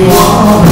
我。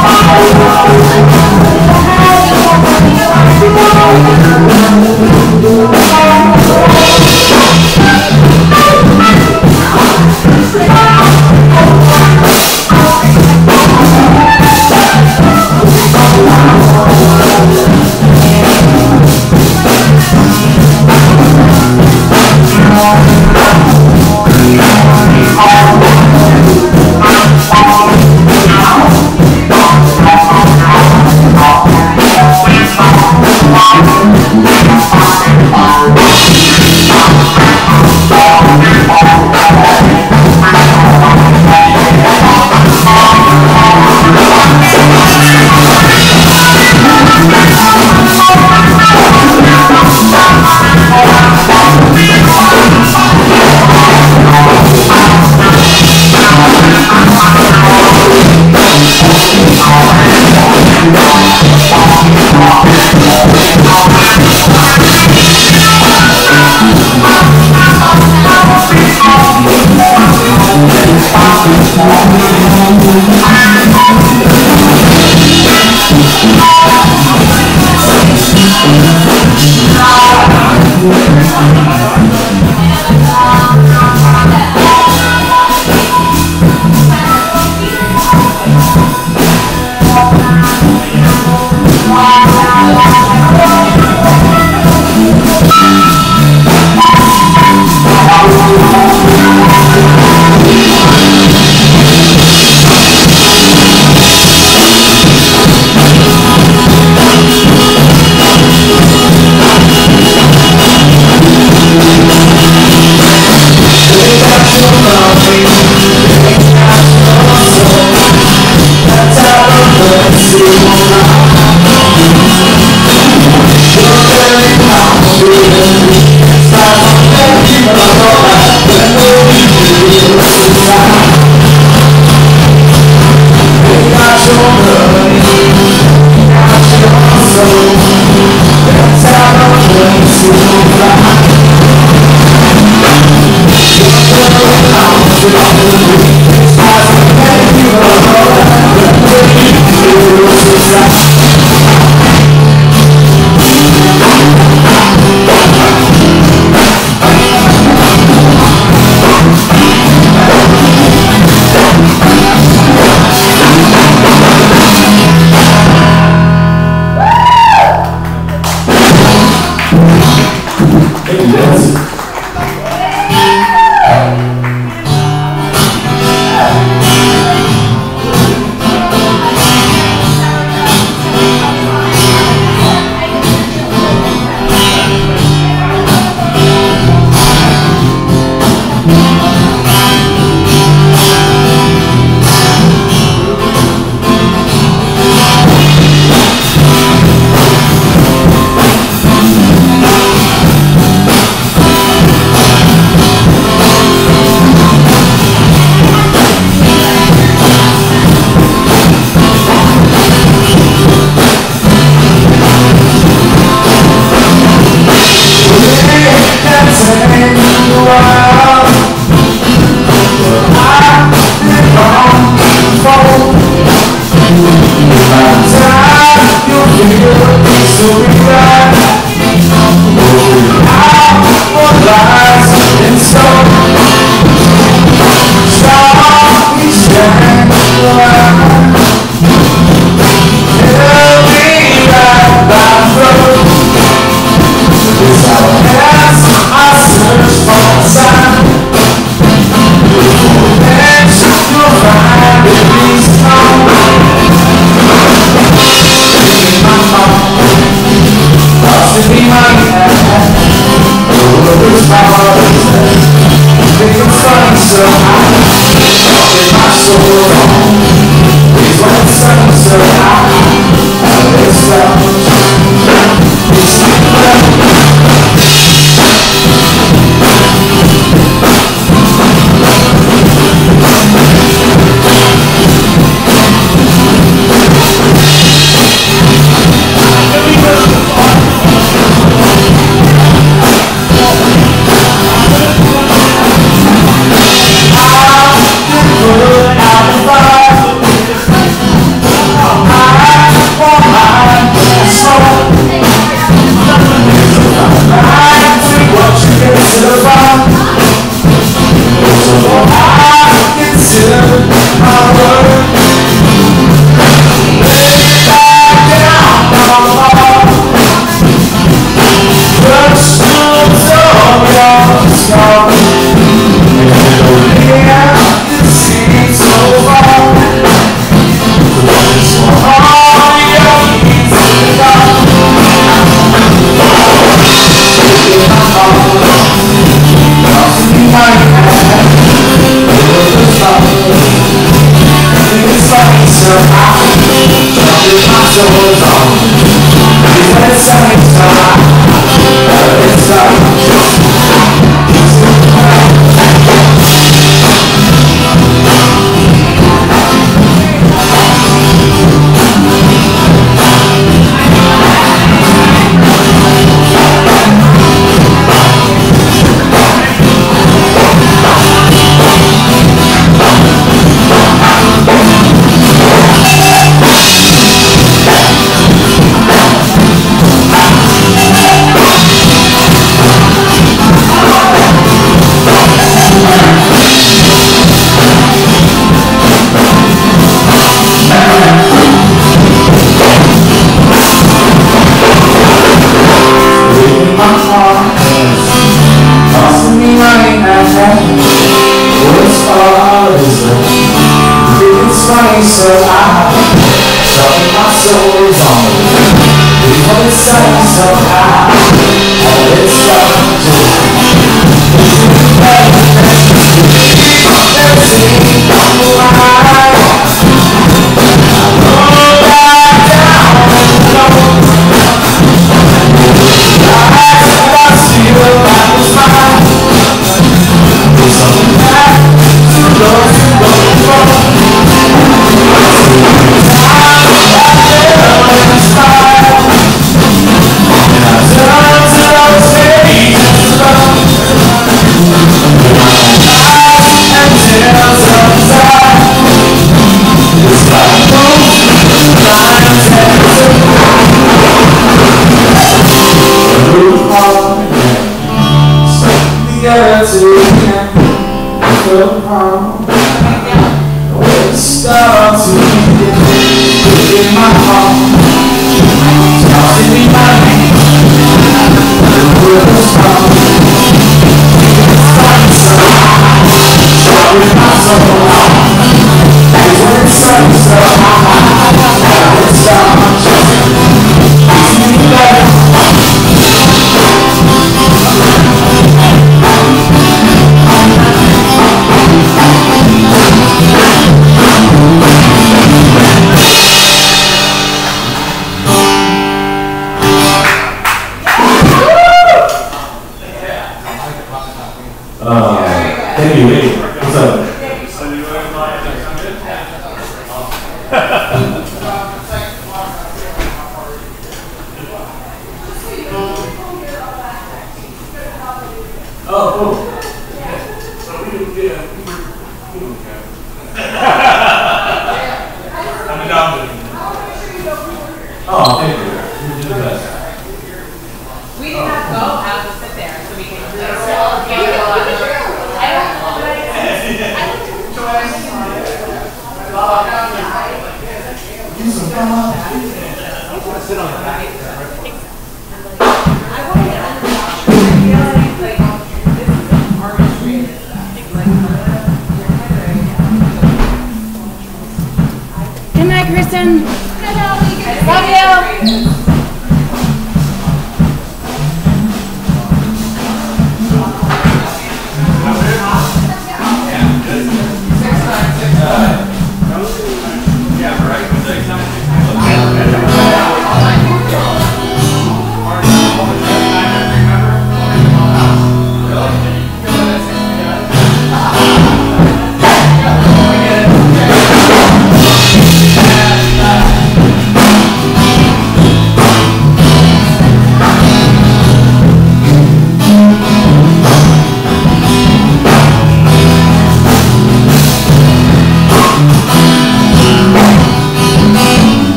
Oh, Thank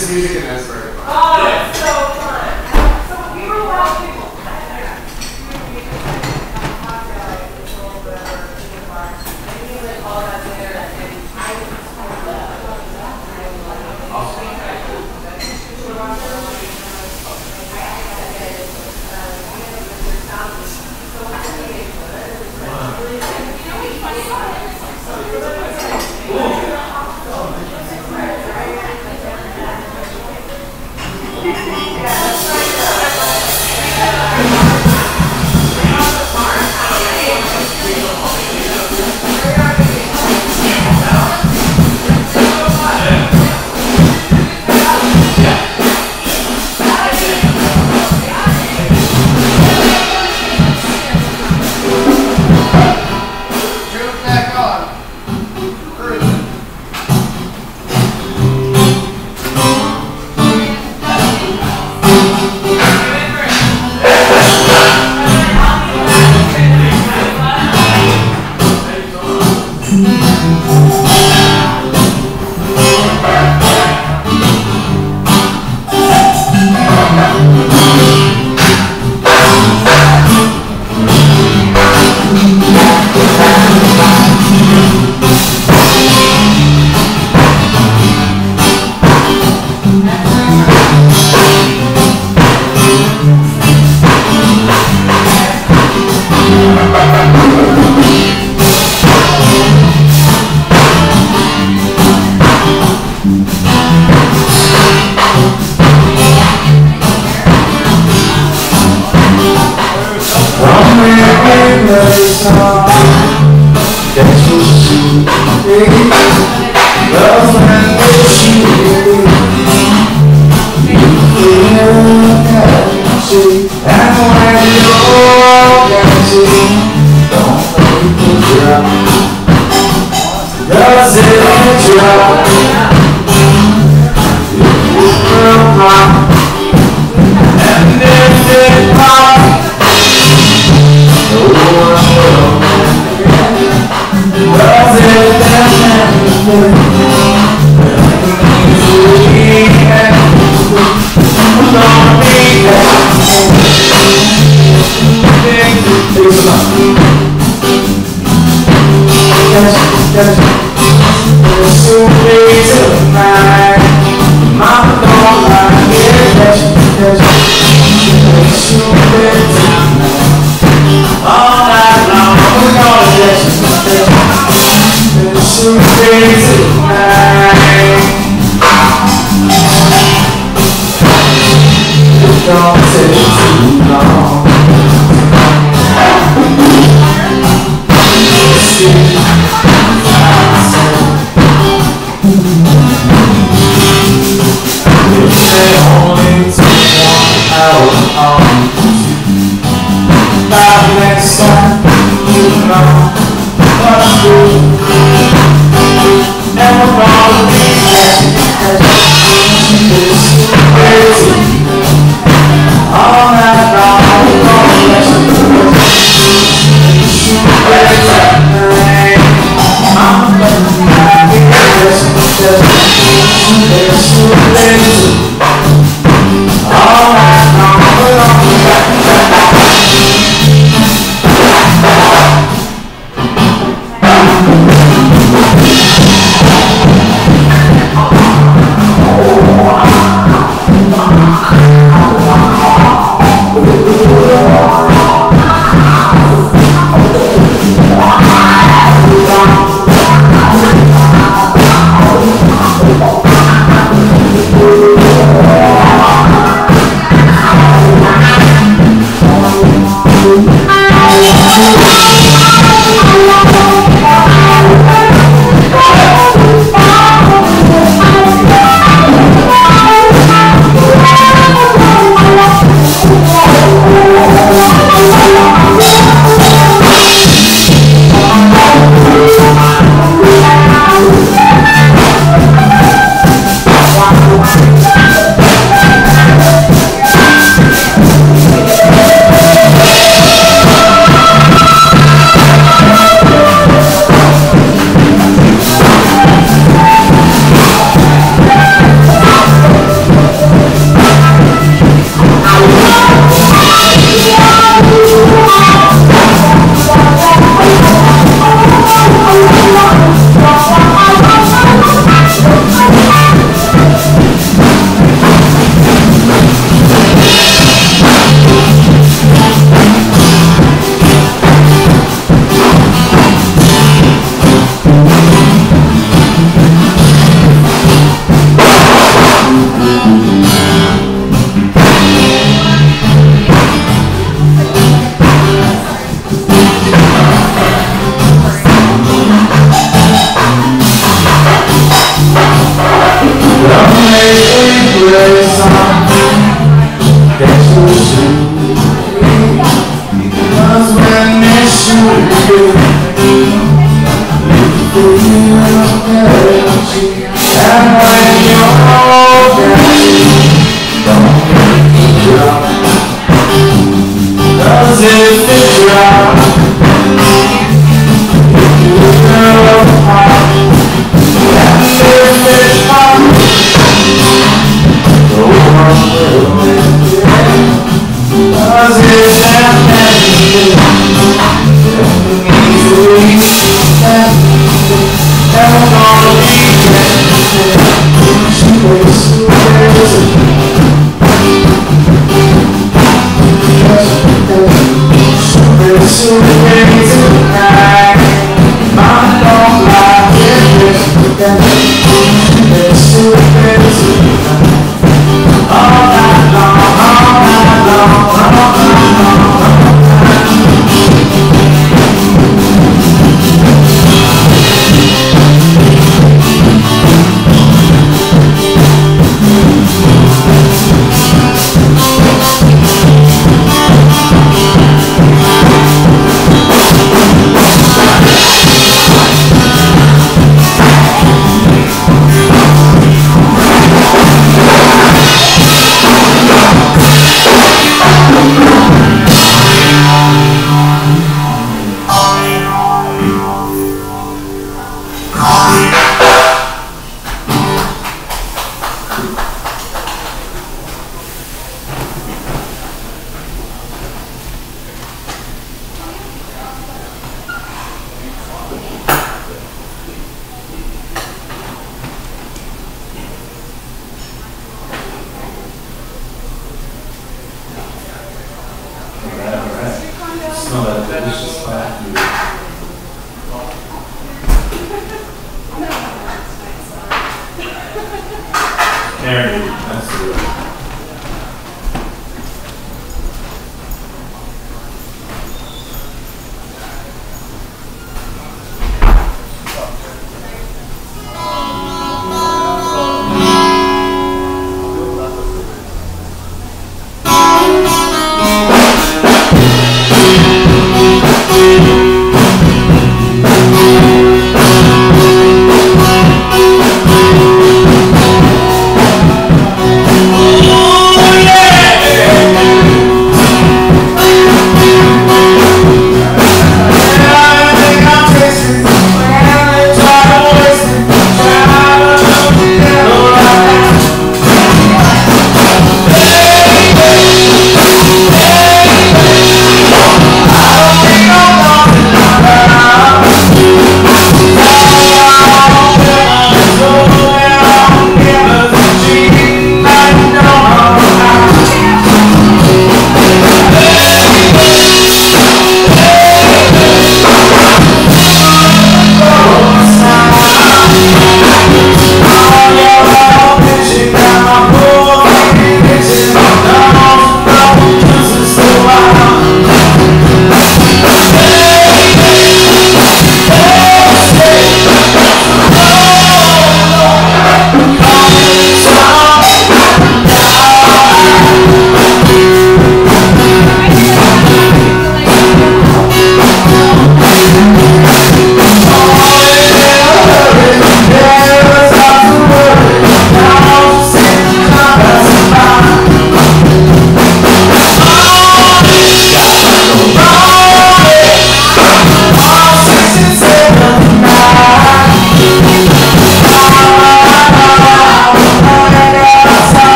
Does it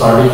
delicious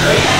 Great.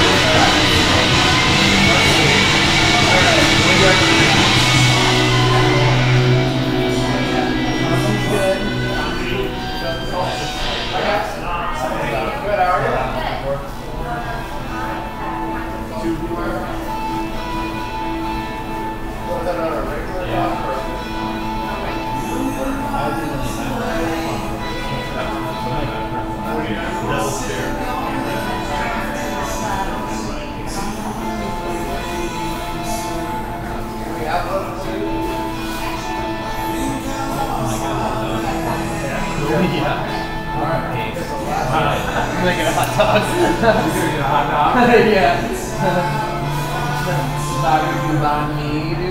other. Making a hot dog. yeah. Barbecue on me, dude.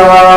Paper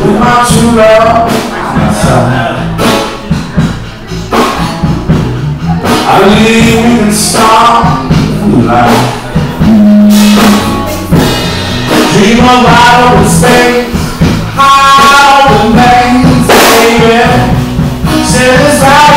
with my true love outside. I live in the star light. Dream of outer space, high on the plains, baby. Satisfied.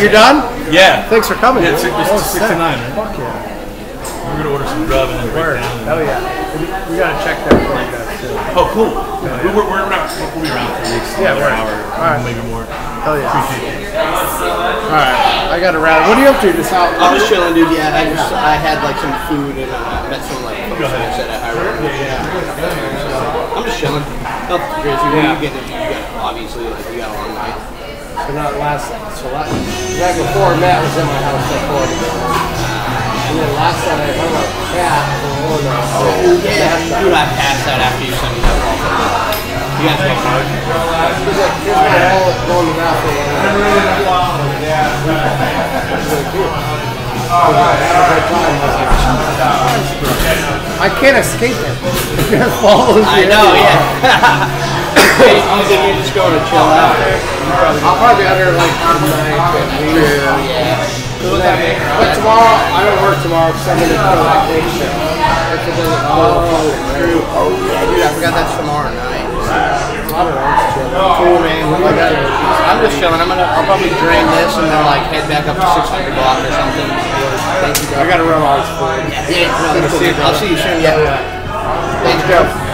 You're done? Yeah. Thanks for coming. Yeah, dude. it's, it's Oh, 69, right? Fuck yeah. We're gonna order some grub and then break Word. down. Hell yeah. We, we gotta check that for you guys too. Oh, cool. We, we're, we're around. We'll be around for weeks. Yeah, another word. hour, Alright. maybe more. Hell yeah. Appreciate it. Alright. I got to rally. What are you up to? Just out? I'm just chilling, dude. Yeah, I just I had like some food and uh, met some like Go ahead. folks at High Road. Yeah. I'm just chilling. Nothing crazy. When you get into, you got obviously like you got a long night. So not last. So last. Right before Matt was at my house at 40. And then last night I hung out with Cat for one Oh yeah, dude. I passed out after you sent me that call. You guys go hard. He's like, here's my wallet, go in the bathroom. I can't escape it. It just follows I you know, yeah. Hey, you think you're just going to chill out? I'll probably be out here like tonight, Yeah. But tomorrow, I don't work tomorrow because I'm going to go that big show. If it doesn't fall, True. Oh yeah, dude. I forgot that's tomorrow night. I don't know. It's cool, man. Like, I'm just chilling. I'm gonna. I'll probably drain this and then like head back up to 600 block or something. Thank you, I got to run all this food. Yeah, no. I'll see you soon. Yeah. Thanks, Joe.